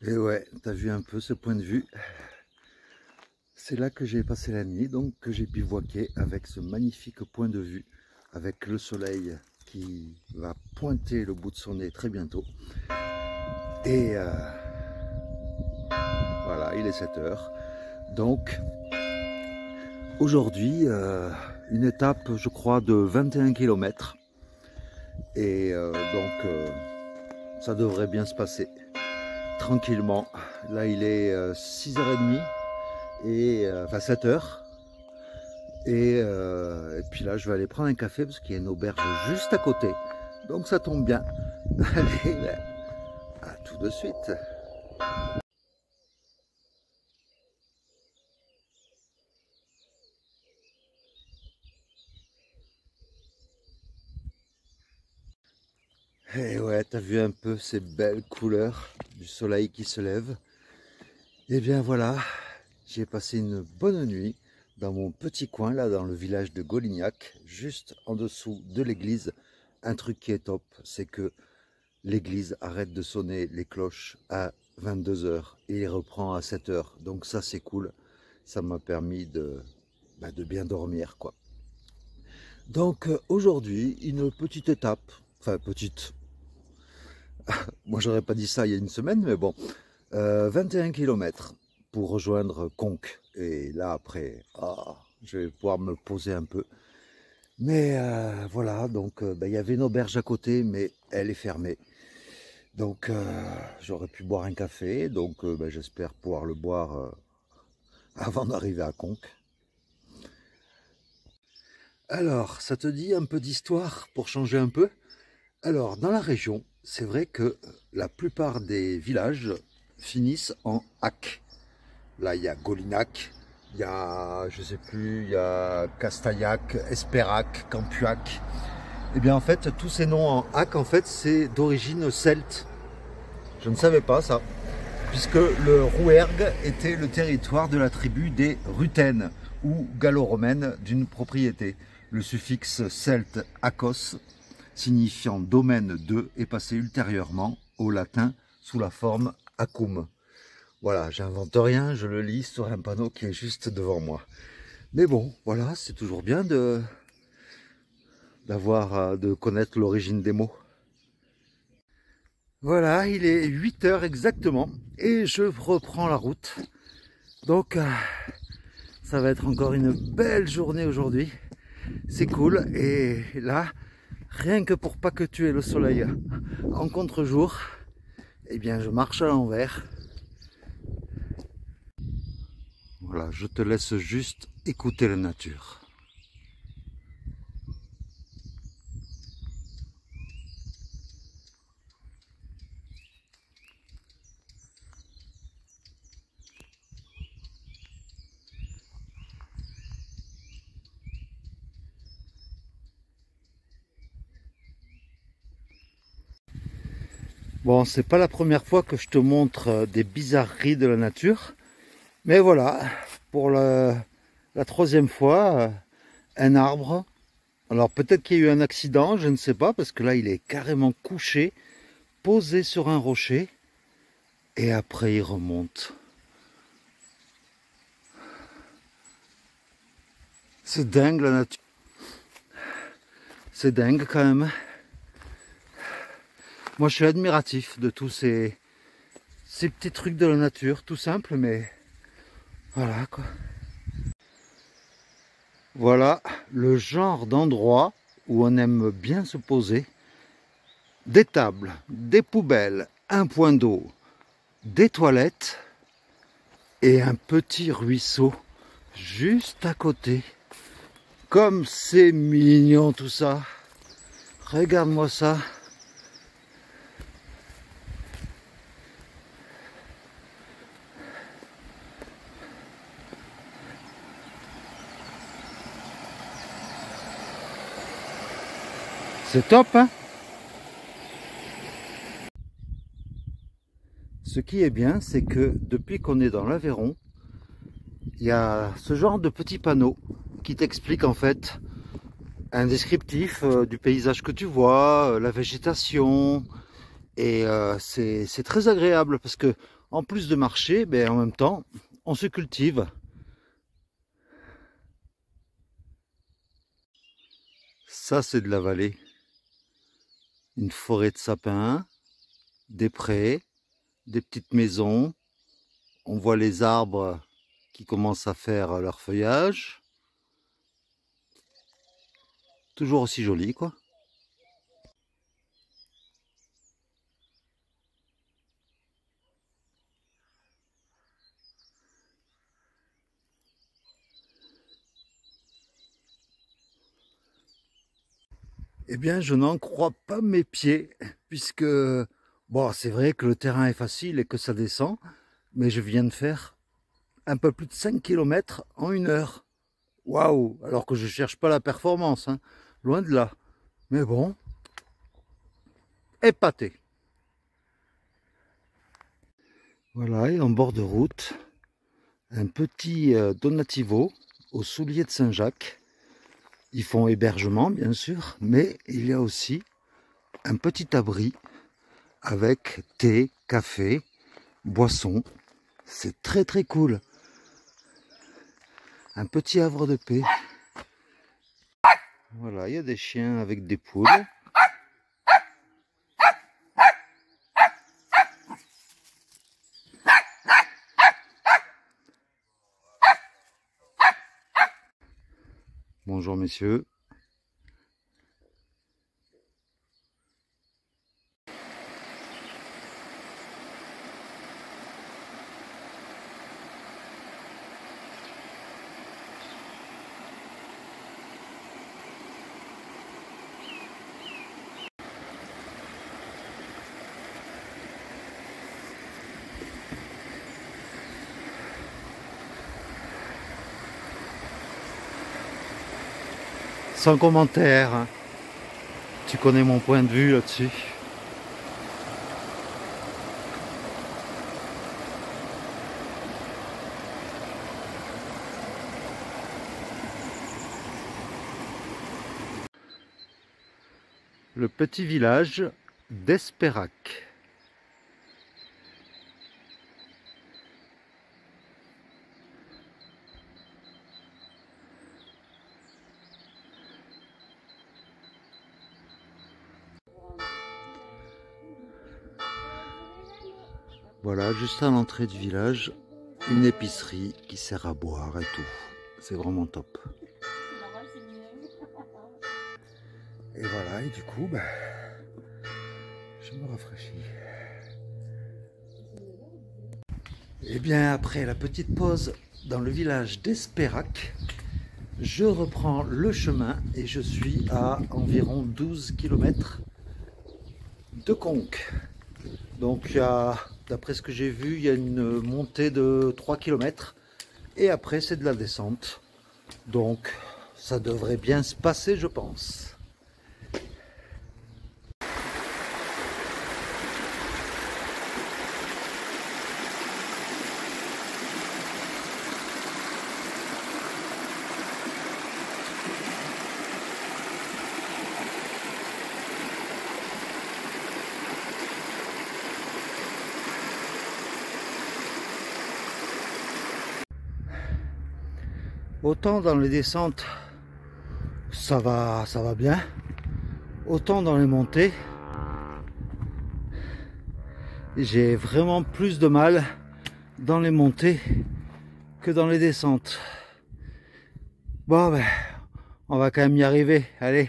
Et ouais, t'as vu un peu ce point de vue. C'est là que j'ai passé la nuit, donc que j'ai bivouaqué avec ce magnifique point de vue, avec le soleil qui va pointer le bout de son nez très bientôt. Et euh, voilà, il est 7 heures. Donc, aujourd'hui, euh, une étape, je crois, de 21 km. Et euh, donc, ça devrait bien se passer tranquillement. Là, il est 6h30 et enfin 7h. Et, et, puis là, je vais aller prendre un café parce qu'il y a une auberge juste à côté. Donc ça tombe bien. Allez, à tout de suite. Et eh ouais, t'as vu un peu ces belles couleurs du soleil qui se lève. Et eh bien voilà, j'ai passé une bonne nuit dans mon petit coin là dans le village de Golignac, juste en dessous de l'église. Un truc qui est top, c'est que l'église arrête de sonner les cloches à 22h et reprend à 7h. Donc ça c'est cool, ça m'a permis de, bah, de bien dormir quoi. Donc euh, aujourd'hui, une petite étape, enfin petite, moi j'aurais pas dit ça il y a une semaine, mais bon, 21 euh, km pour rejoindre Conques. Et là après, ah, je vais pouvoir me poser un peu. Mais euh, voilà, donc euh, ben, il y avait une auberge à côté, mais elle est fermée. Donc j'aurais pu boire un café, donc ben, j'espère pouvoir le boire avant d'arriver à Conques. Alors, ça te dit un peu d'histoire pour changer un peu? Alors, dans la région, c'est vrai que la plupart des villages finissent en hac. Là, il y a Golinac, il y a, je sais plus, il y a Castaillac, Esperac, Campuac. Eh bien, en fait, tous ces noms en hac, en fait, c'est d'origine celte. Je ne savais pas ça, puisque le Rouergue était le territoire de la tribu des Rutènes, ou gallo-romaines d'une propriété. Le suffixe celte acos signifiant domaine de, est passé ultérieurement au latin sous la forme acum. Voilà, j'invente rien, je le lis sur un panneau qui est juste devant moi. Mais bon, voilà, c'est toujours bien de d'avoir, euh, de connaître l'origine des mots. Voilà, il est 8 heures exactement et je reprends la route. Donc, euh, ça va être encore une belle journée aujourd'hui. C'est cool. Et là, rien que pour pas que tu aies le soleil en contre-jour, eh bien je marche à l'envers. Voilà, je te laisse juste écouter la nature. Bon, c'est pas la première fois que je te montre euh, des bizarreries de la nature. Mais voilà, pour la, troisième fois, euh, un arbre. Alors peut-être qu'il y a eu un accident, je ne sais pas, parce que là il est carrément couché, posé sur un rocher, et après il remonte. C'est dingue la nature. C'est dingue quand même. Moi, je suis admiratif de tous ces, petits trucs de la nature, tout simple, mais voilà quoi. Voilà le genre d'endroit où on aime bien se poser. Des tables, des poubelles, un point d'eau, des toilettes et un petit ruisseau juste à côté. Comme c'est mignon tout ça. Regarde-moi ça. C'est top, hein Ce qui est bien, c'est que depuis qu'on est dans l'Aveyron, il y a ce genre de petits panneaux qui t'expliquent en fait un descriptif euh, du paysage que tu vois, euh, la végétation, et euh, c'est très agréable parce que en plus de marcher, ben, en même temps, on se cultive. Ça, c'est de la vallée. Une forêt de sapins, des prés, des petites maisons. On voit les arbres qui commencent à faire leur feuillage. Toujours aussi joli, quoi. Eh bien, je n'en crois pas mes pieds, puisque, bon, c'est vrai que le terrain est facile et que ça descend, mais je viens de faire un peu plus de 5 km en une heure. Waouh Alors que je cherche pas la performance, hein. loin de là. Mais bon, épaté. Voilà, et en bord de route, un petit euh, Donativo au soulier de Saint-Jacques ils font hébergement, bien sûr, mais il y a aussi un petit abri avec thé, café, boisson. C'est très très cool. Un petit havre de paix. Voilà, il y a des chiens avec des poules. Bonjour messieurs. Sans commentaire. Tu connais mon point de vue là-dessus. Le petit village d'Espérac. Voilà, juste à l'entrée du village, une épicerie qui sert à boire et tout. C'est vraiment top. Et voilà, et du coup, bah, je me rafraîchis. Et eh bien après la petite pause dans le village d'Espérac, je reprends le chemin et je suis à environ 12 km de Conques. Donc il y a D'après ce que j'ai vu, il y a une montée de 3 km et après c'est de la descente. Donc ça devrait bien se passer je pense. Autant dans les descentes, ça va, ça va bien. Autant dans les montées, j'ai vraiment plus de mal dans les montées que dans les descentes. Bon, ben, on va quand même y arriver. Allez.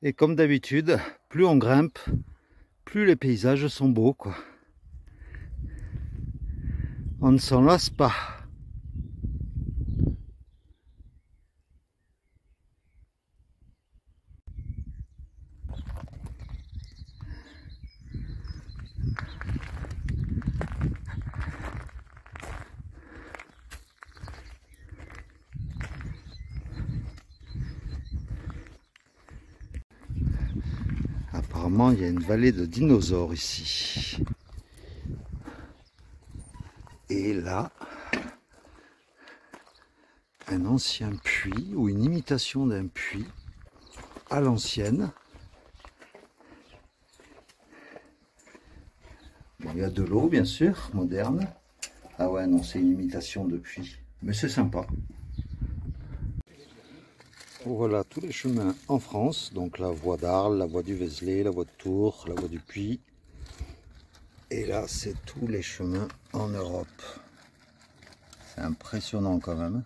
Et comme d'habitude, plus on grimpe, plus les paysages sont beaux, quoi on ne s'en lasse pas. Apparemment, il y a une vallée de dinosaures ici. Et là, un ancien puits ou une imitation d'un puits à l'ancienne. il y a de l'eau, bien sûr, moderne. Ah ouais, non, c'est une imitation depuis. Mais c'est sympa. Voilà tous les chemins en France. Donc la voie d'Arles, la voie du Vézelay, la voie de Tours, la voie du Puy. Et là, c'est tous les chemins en Europe. C'est impressionnant quand même.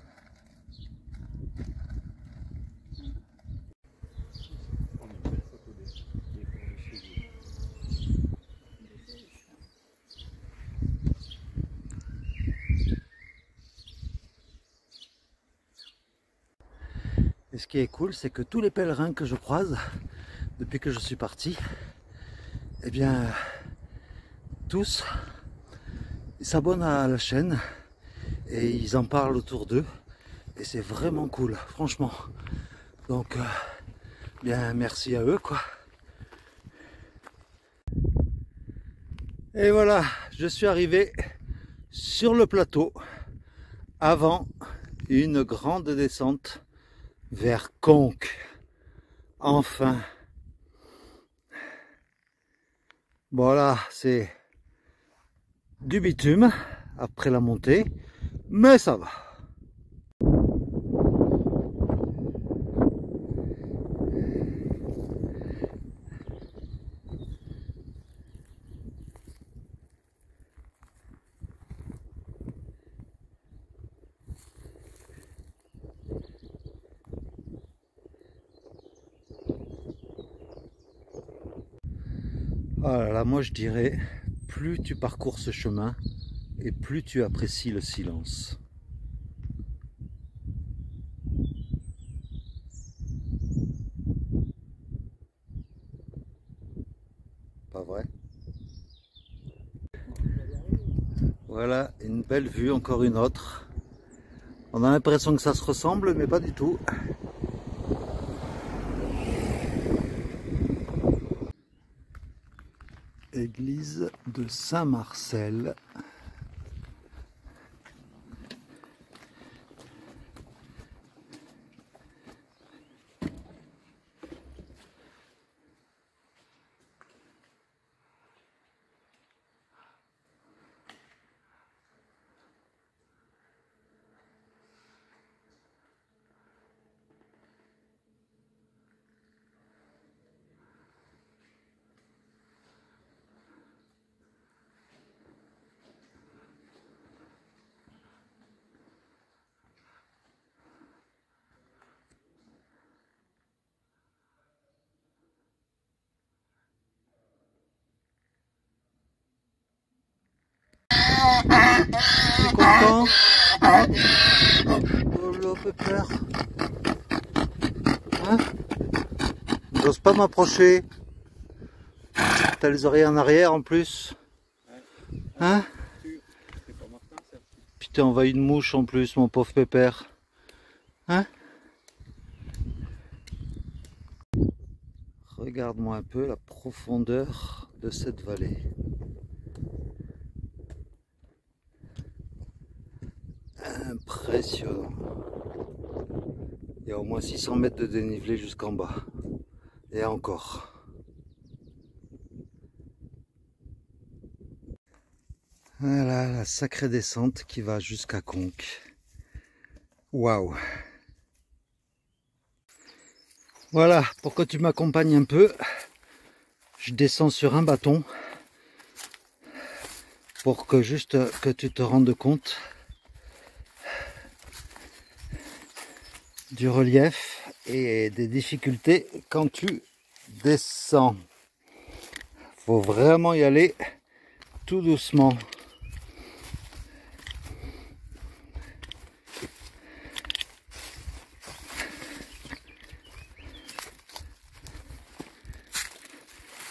Et ce qui est cool, c'est que tous les pèlerins que je croise depuis que je suis parti, eh bien, tous s'abonnent à la chaîne et ils en parlent autour d'eux. Et c'est vraiment cool, franchement. Donc, euh, bien, merci à eux, quoi. Et voilà, je suis arrivé sur le plateau avant une grande descente vers Conques. Enfin. Voilà, c'est du bitume après la montée, mais ça va. moi je dirais, plus tu parcours ce chemin et plus tu apprécies le silence. Pas vrai? Voilà, une belle vue, encore une autre. On a l'impression que ça se ressemble, mais pas du tout. église de Saint-Marcel. Là, peur. Hein J'ose pas m'approcher. T'as les oreilles en arrière en plus. Hein Putain, on va une mouche en plus, mon pauvre pépère. Hein Regarde-moi un peu la profondeur de cette vallée. impressionnant. Il y a au moins 600 mètres de dénivelé jusqu'en bas. Et encore. Voilà la sacrée descente qui va jusqu'à Conques. Waouh Voilà, pour que tu m'accompagnes un peu, je descends sur un bâton pour que juste que tu te rendes compte du relief et des difficultés quand tu descends. Faut vraiment y aller tout doucement.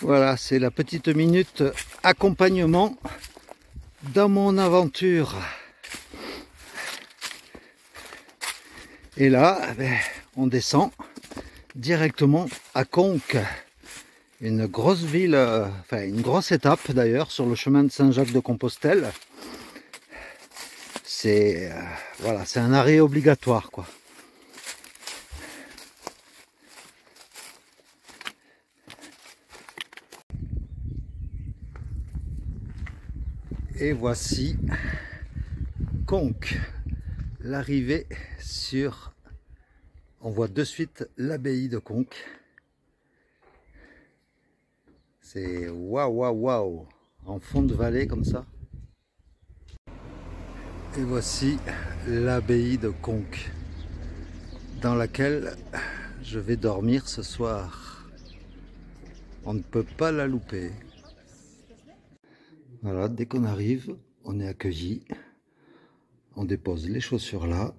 Voilà, c'est la petite minute accompagnement dans mon aventure. Et là, eh ben, on descend directement à Conques, une grosse ville, euh, enfin une grosse étape d'ailleurs sur le chemin de Saint-Jacques de Compostelle. C'est euh, voilà, c'est un arrêt obligatoire quoi. Et voici Conques, l'arrivée sur... On voit de suite l'abbaye de Conques. C'est waouh waouh waouh en fond de vallée comme ça. Et voici l'abbaye de Conques dans laquelle je vais dormir ce soir. On ne peut pas la louper. Voilà, dès qu'on arrive, on est accueilli. On dépose les chaussures là,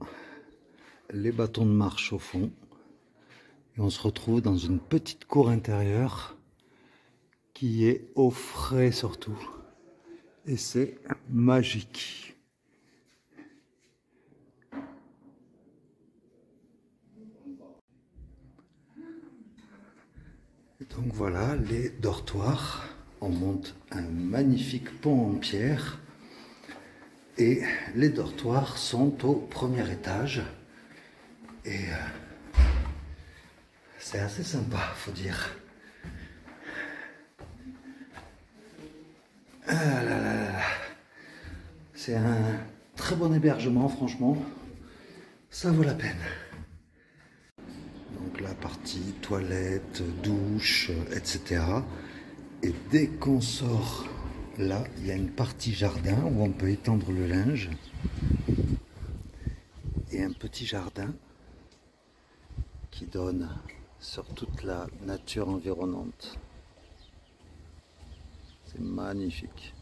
les bâtons de marche au fond. Et on se retrouve dans une petite cour intérieure qui est au frais surtout. Et c'est magique. donc voilà les dortoirs on monte un magnifique pont en pierre et les dortoirs sont au premier étage et euh, c'est assez sympa faut dire. Ah c'est un très bon hébergement franchement. Ça vaut la peine. Donc la partie toilette douche etc et dès qu'on sort là, il y a une partie jardin où on peut étendre le linge. Et un petit jardin qui donne sur toute la nature environnante. C'est magnifique.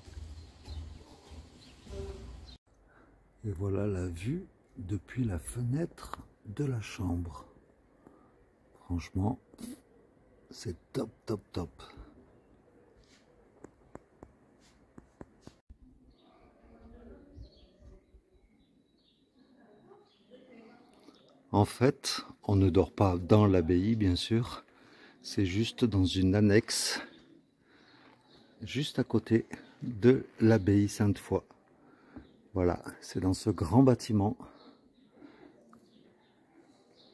Et voilà la vue depuis la fenêtre de la chambre. Franchement, c'est top, top, top. En fait, on ne dort pas dans l'abbaye, bien sûr. C'est juste dans une annexe, juste à côté de l'abbaye Sainte-Foy. Voilà, c'est dans ce grand bâtiment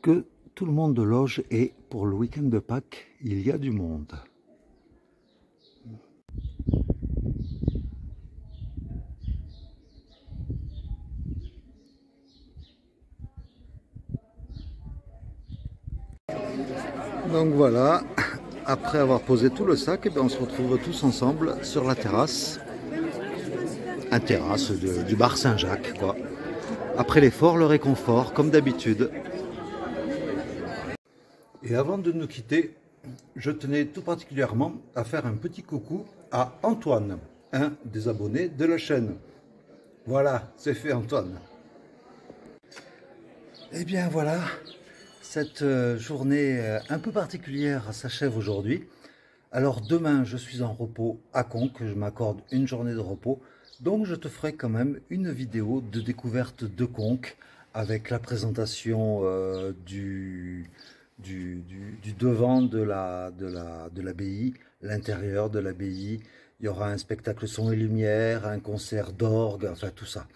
que tout le monde loge et pour le week-end de Pâques, il y a du monde. Donc voilà, après avoir posé tout le sac, eh ben, on se retrouve tous ensemble sur la terrasse. Un terrasse du bar Saint-Jacques, quoi. Après l'effort, le réconfort, comme d'habitude. Et avant de nous quitter, je tenais tout particulièrement à faire un petit coucou à Antoine, un des abonnés de la chaîne. Voilà, c'est fait Antoine. Et eh bien voilà, cette euh, journée euh, un peu particulière s'achève aujourd'hui. Alors demain, je suis en repos à Conques, je m'accorde une journée de repos. Donc je te ferai quand même une vidéo de découverte de Conques avec la présentation euh, du, devant de l'abbaye, l'intérieur de l'abbaye. Il y aura un spectacle son et lumière, un concert d'orgue, enfin tout ça.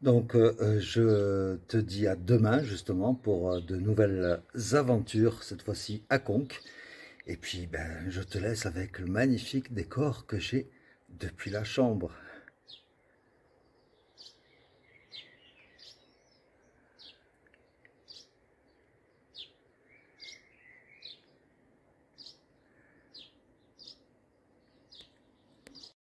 Donc euh, euh, je te dis à demain justement pour euh, de nouvelles aventures, cette fois-ci à Conques. Et puis ben, je te laisse avec le magnifique décor que j'ai depuis la chambre.